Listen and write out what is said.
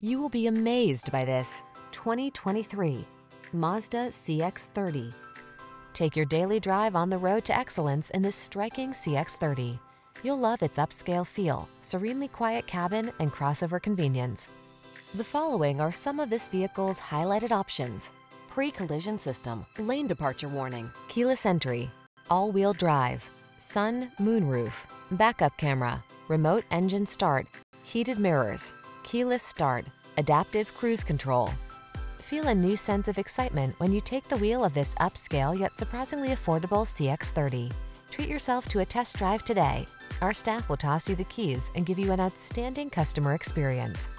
You will be amazed by this 2023 Mazda CX-30. Take your daily drive on the road to excellence in this striking CX-30. You'll love its upscale feel, serenely quiet cabin, and crossover convenience. The following are some of this vehicle's highlighted options. Pre-collision system, lane departure warning, keyless entry, all-wheel drive, sun, moonroof, backup camera, remote engine start, heated mirrors, keyless start, adaptive cruise control. Feel a new sense of excitement when you take the wheel of this upscale yet surprisingly affordable CX-30. Treat yourself to a test drive today. Our staff will toss you the keys and give you an outstanding customer experience.